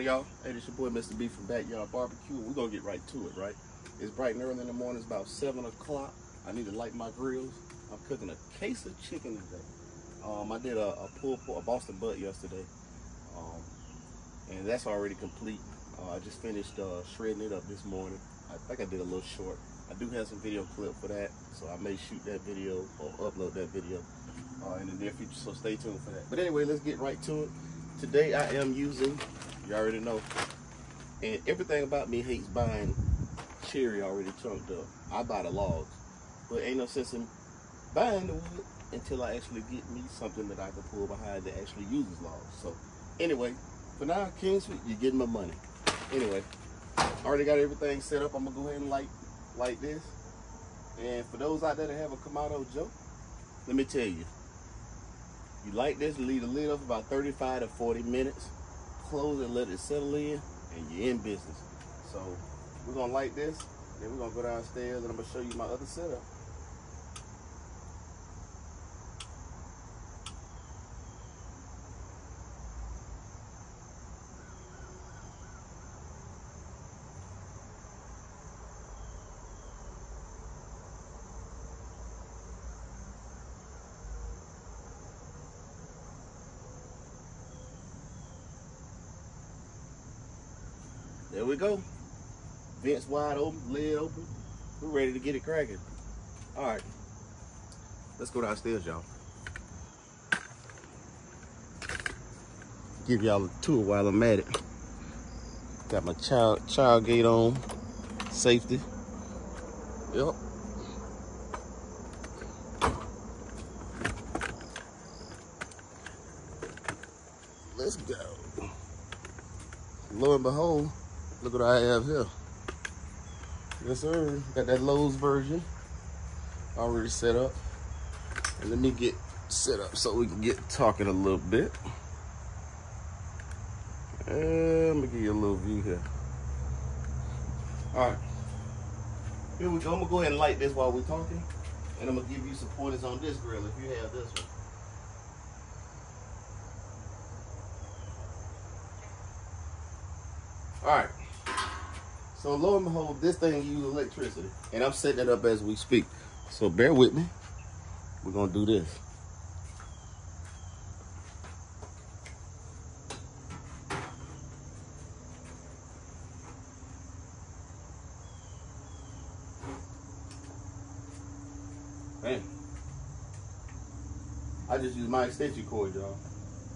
morning, y'all. Hey, this your boy, Mr. B from Backyard Barbecue. We're gonna get right to it, right? It's bright and early in the morning. It's about seven o'clock. I need to light my grills. I'm cooking a case of chicken today. Um, I did a, a pulled pork, a Boston butt yesterday, um, and that's already complete. Uh, I just finished uh, shredding it up this morning. I think I did a little short. I do have some video clip for that, so I may shoot that video or upload that video uh, in the near future. So stay tuned for that. But anyway, let's get right to it. Today I am using, you already know, and everything about me hates buying cherry already chunked up. I buy the logs, but ain't no sense in buying the wood until I actually get me something that I can pull behind that actually uses logs. So anyway, for now, Kingsford, you're getting my money. Anyway, already got everything set up. I'm gonna go ahead and light, light this. And for those out there that have a Kamado Joe, let me tell you, you light this, leave the lid up about 35 to 40 minutes, close it, let it settle in, and you're in business. So we're gonna light this, then we're gonna go downstairs and I'm gonna show you my other setup. There we go. Vents wide open, lid open. We're ready to get it cracking. All right, let's go downstairs, y'all. Give y'all a tour while I'm at it. Got my child child gate on, safety. Yep. Let's go. Lo and behold, Look what I have here. Yes, sir. Got that Lowe's version already set up. And let me get set up so we can get talking a little bit. And let me give you a little view here. All right. Here we go. I'm gonna go ahead and light this while we're talking. And I'm gonna give you some pointers on this grill if you have this one. All right. So lo and behold, this thing uses electricity. And I'm setting it up as we speak. So bear with me. We're gonna do this. Man. I just use my extension cord, y'all.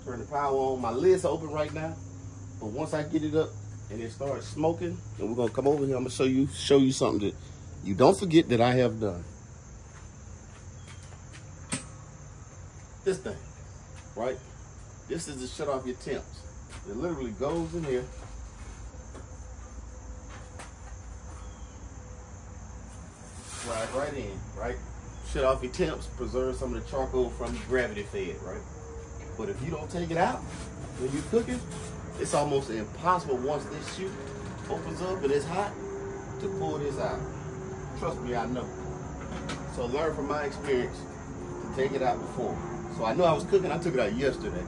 Turn the power on. My lid's open right now. But once I get it up, and it starts smoking, and we're gonna come over here. I'm gonna show you show you something that you don't forget that I have done. This thing, right? This is to shut off your temps. It literally goes in here. Slide right in, right? Shut off your temps, preserve some of the charcoal from gravity fed, right? But if you don't take it out when you cook cooking, it's almost impossible once this chute opens up and it's hot to pull this out. Trust me, I know. So learn from my experience to take it out before. So I know I was cooking, I took it out yesterday.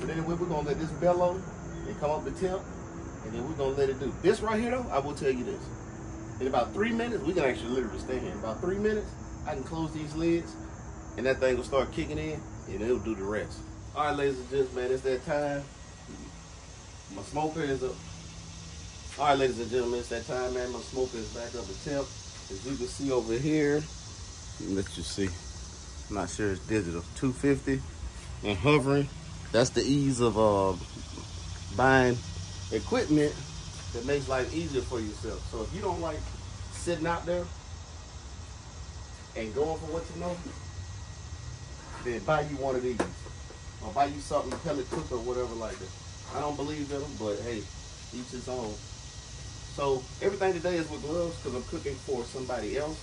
But anyway, we're gonna let this bellow and come up the temp, and then we're gonna let it do. This right here though, I will tell you this. In about three minutes, we can actually literally stay here. In about three minutes, I can close these lids, and that thing will start kicking in, and it'll do the rest. All right, ladies and gents, man, it's that time. My smoker is up. All right, ladies and gentlemen, it's that time, man. My smoker is back up at temp. As you can see over here, let you see. I'm not sure it's digital. 250 and hovering. That's the ease of uh, buying equipment that makes life easier for yourself. So if you don't like sitting out there and going for what you know, then buy you one of these. Or buy you something, pellet cook or whatever like that. I don't believe in them, but hey, each his own. So everything today is with gloves because I'm cooking for somebody else.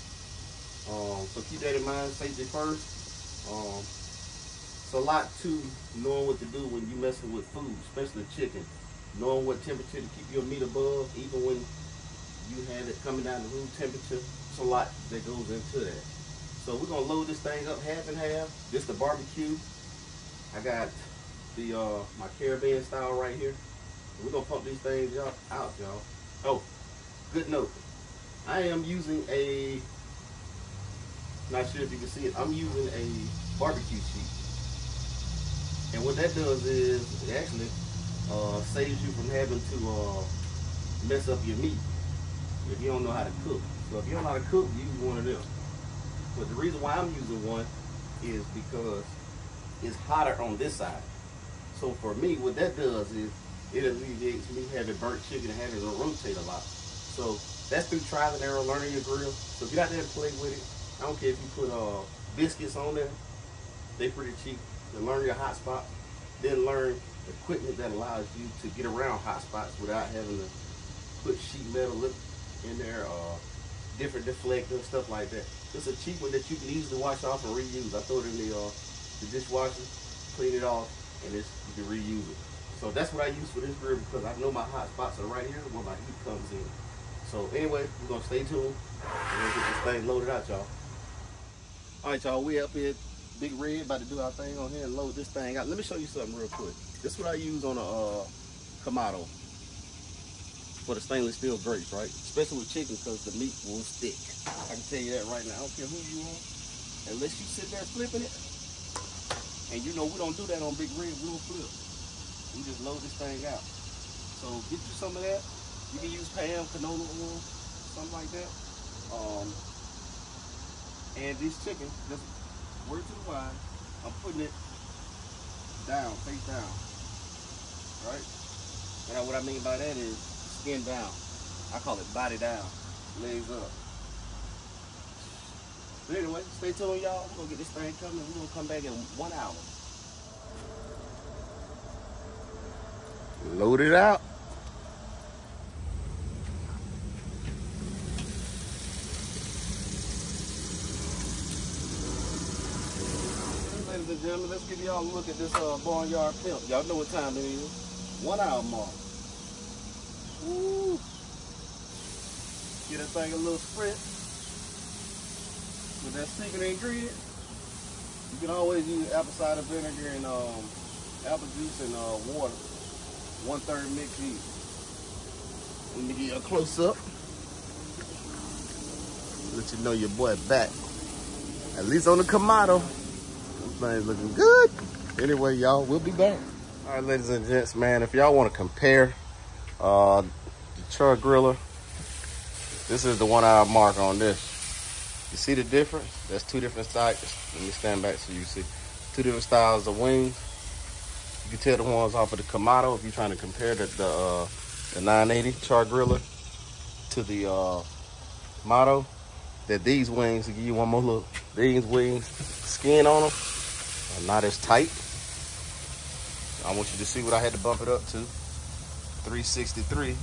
Um, so keep that in mind, safety first. Um, it's a lot to knowing what to do when you messing with food, especially chicken. Knowing what temperature to keep your meat above, even when you have it coming down to room temperature. It's a lot that goes into that. So we're gonna load this thing up half and half. This the barbecue. I got the uh, my Caribbean style right here. We're gonna pump these things y'all out, y'all. Oh, good note. I am using a not sure if you can see it. I'm using a barbecue sheet. And what that does is it actually uh, saves you from having to uh, mess up your meat if you don't know how to cook. So if you don't know how to cook, use one of them. But the reason why I'm using one is because it's hotter on this side. So for me, what that does is it alleviates me having burnt chicken and having to rotate a lot. So that's through trial and error, learning your grill. So get out there and play with it. I don't care if you put uh, biscuits on there. They're pretty cheap. To learn your hot spot. Then learn equipment that allows you to get around hot spots without having to put sheet metal in there, uh, different deflectors, stuff like that. It's a cheap one that you can easily wash off and reuse. I throw it in the, uh, the dishwasher, clean it off, and it's, you can reuse it. So that's what I use for this grill because I know my hot spots are right here where my heat comes in. So anyway, we're gonna stay tuned and get this thing loaded out, y'all. All right, y'all, we up here, Big Red, about to do our thing on here and load this thing out. Let me show you something real quick. This is what I use on a uh, Kamado for the stainless steel grates, right? Especially with chicken because the meat will stick. I can tell you that right now. I don't care who you are. Unless you sit there flipping it. And you know we don't do that on Big Red, we don't flip. We just load this thing out. So get you some of that. You can use Pam, canola oil, something like that. Um, and this chicken, just word to the wise, I'm putting it down, face down, right? And what I mean by that is skin down. I call it body down, legs up. But anyway, stay tuned, y'all. We're gonna get this thing coming. We're gonna come back in one hour. Load it out. ladies and gentlemen, let's give y'all a look at this uh, barnyard pimp. Y'all know what time it is. One hour mark. Woo. Get that thing a little spritz with that secret ingredient. You can always use apple cider vinegar and um, apple juice and uh, water. One third mix each. Let me get a close up. Let you know your boy back. At least on the Kamado. Things looking good. Anyway, y'all, we'll be back. All right, ladies and gents, man, if y'all want to compare uh, the Char Griller, this is the one hour mark on this. You see the difference? That's two different styles. Let me stand back so you see. Two different styles of wings. You can tell the ones off of the Kamado if you're trying to compare the, the, uh, the 980 Char Griller to the uh, Motto. That these wings, to give you one more look, these wings, skin on them, are not as tight. I want you to see what I had to bump it up to. 363.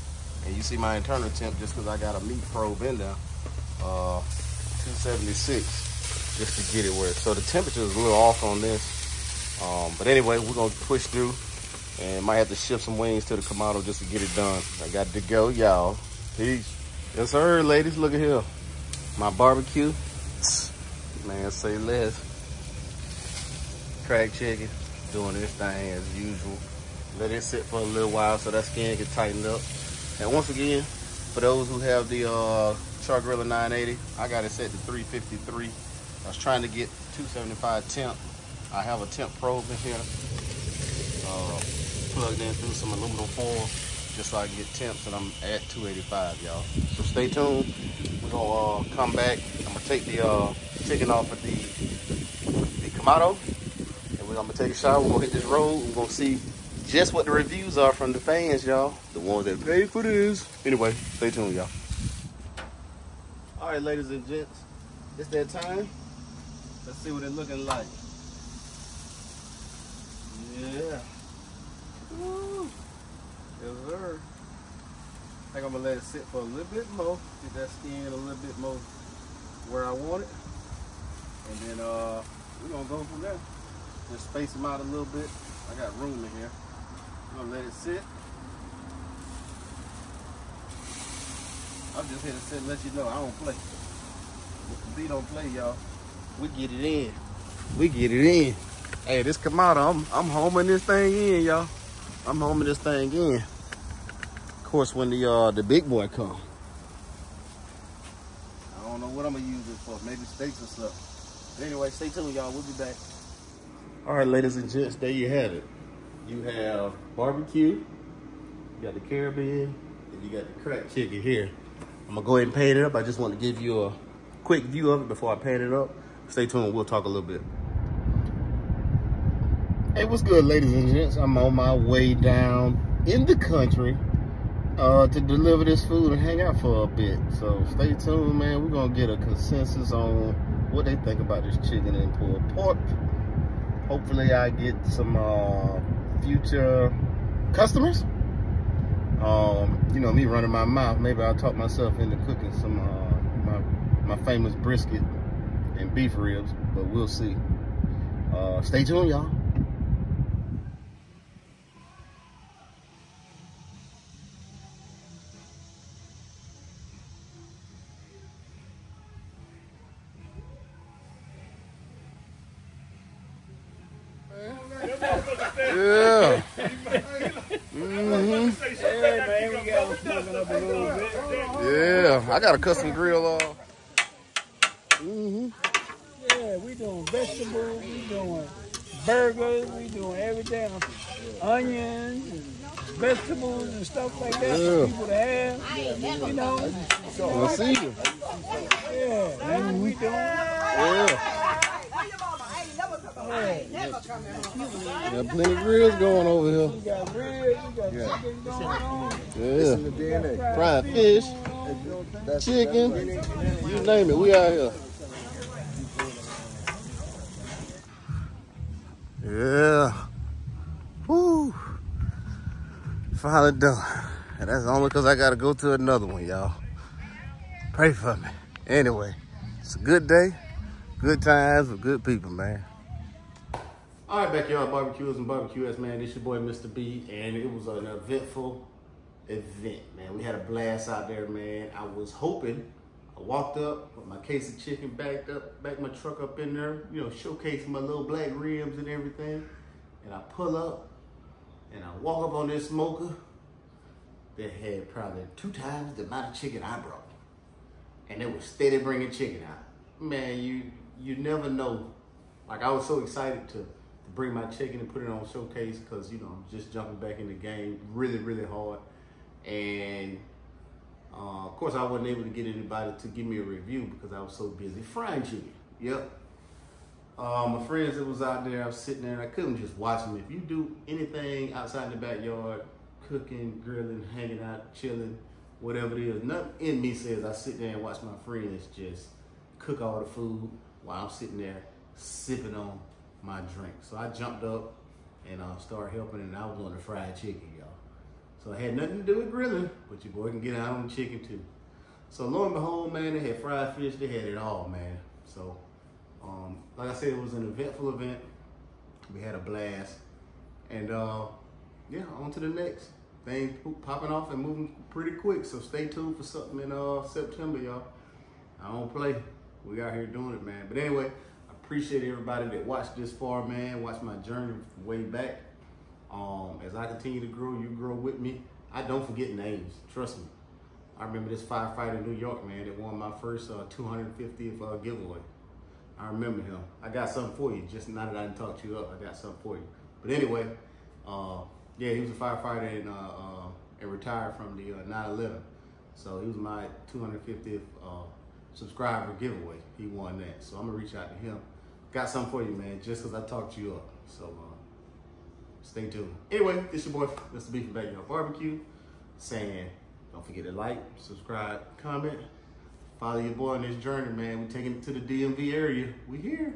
And you see my internal temp just because I got a meat probe in there. Uh, 276 just to get it where. So the temperature is a little off on this. Um, but anyway, we're going to push through and might have to shift some wings to the Kamado just to get it done. I got to go, y'all. Peace. Yes, sir, ladies. Look at here. My barbecue. Man, say less crack chicken, doing this thing as usual. Let it sit for a little while so that skin can tighten up. And once again, for those who have the uh, Char Griller 980, I got it set to 353. I was trying to get 275 temp. I have a temp probe in here, uh, plugged in through some aluminum foil, just so I can get temps, and I'm at 285, y'all. So stay tuned. We're gonna uh, come back. I'm gonna take the uh, chicken off of the the Kamado, and we're, I'm gonna take a shower. We're gonna hit this road. We're gonna see just what the reviews are from the fans, y'all. The ones that paid for this. Anyway, stay tuned, y'all. All right, ladies and gents, it's that time. Let's see what it's looking like. Yeah. Woo. Yes, sir. I think I'm gonna let it sit for a little bit more. Get that skin a little bit more where I want it. And then uh, we're gonna go from there. Just space them out a little bit. I got room in here. I'm gonna let it sit. I'm just here to sit and let you know I don't play. B don't play, y'all. We get it in. We get it in. Hey, this Kamado, I'm I'm homing this thing in, y'all. I'm homing this thing in. Of course, when the uh, the big boy come. I don't know what I'm gonna use it for. Maybe steaks or something. Anyway, stay tuned, y'all. We'll be back. All right, ladies and gents, there you have it. You have barbecue, you got the Caribbean, and you got the crack chicken here. I'm gonna go ahead and paint it up. I just want to give you a quick view of it before I paint it up. Stay tuned, we'll talk a little bit. Hey, what's good, ladies and gents? I'm on my way down in the country uh, to deliver this food and hang out for a bit. So stay tuned, man. We're gonna get a consensus on what they think about this chicken and pulled pork. Hopefully, I get some uh, future customers. Um, you know, me running my mouth. Maybe I'll talk myself into cooking some uh, my my famous brisket and beef ribs, but we'll see. Uh, stay tuned, y'all. Yeah. Mm-hmm. Yeah, I got a custom grill. Uh. Mm-hmm. Yeah, we doing vegetables, we doing burgers, we doing everything, onions and vegetables and stuff like that Yeah. for people to have. You know, We'll see you. yeah, and we doing. Yeah. Yeah, Got plenty of grills going over here. we got ribs, we got chicken going on. Yeah. Fried fish, chicken, you name it, we out here. Yeah. Woo. Finally done. And that's only because I got to go to another one, y'all. Pray for me. Anyway, it's a good day, good times with good people, man. All right, backyard barbecuers and barbecuers, man. This your boy, Mr. B, and it was an eventful event, man. We had a blast out there, man. I was hoping. I walked up with my case of chicken backed up, backed my truck up in there, you know, showcasing my little black ribs and everything. And I pull up, and I walk up on this smoker that had probably two times the amount of chicken I brought and they was steady bringing chicken out. Man, you you never know. Like I was so excited to bring my chicken and put it on showcase because you know I'm just jumping back in the game really really hard, and uh, of course I wasn't able to get anybody to give me a review because I was so busy frying chicken. Yep. Uh, my friends that was out there, I was sitting there and I couldn't just watch them. If you do anything outside in the backyard, cooking, grilling, hanging out, chilling, whatever it is, nothing in me says I sit there and watch my friends just cook all the food while I'm sitting there sipping on my drink. So I jumped up and uh, started helping and I was on the fried chicken, y'all. So it had nothing to do with grilling, but your boy can get out on the chicken too. So lo and behold, man, they had fried fish, they had it all, man. So um, like I said, it was an eventful event. We had a blast. And uh, yeah, on to the next. Things popping off and moving pretty quick. So stay tuned for something in uh, September, y'all. I don't play. We out here doing it, man. But anyway, appreciate everybody that watched this far, man. Watched my journey way back. Um, as I continue to grow, you grow with me. I don't forget names. Trust me. I remember this firefighter in New York, man, that won my first uh, 250th uh, giveaway. I remember him. I got something for you. Just now that I didn't talk to you up, I got something for you. But anyway, uh, yeah, he was a firefighter and, uh, uh, and retired from the uh, 9/11. So he was my 250th uh, subscriber giveaway. He won that. So I'm gonna reach out to him. Got something for you, man. Just because I talked you up. So uh, stay tuned. Anyway, it's your boy, Mr. B from Backyard Barbecue, saying don't forget to like, subscribe, comment. Follow your boy on this journey, man. We're taking it to the DMV area. We here.